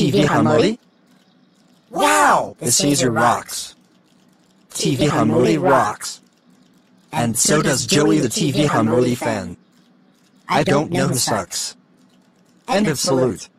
TV Hamodi. Wow! The Caesar rocks. TV Hamodi rocks. And so does Joey the TV Hamodi fan. I don't know who sucks. End of salute.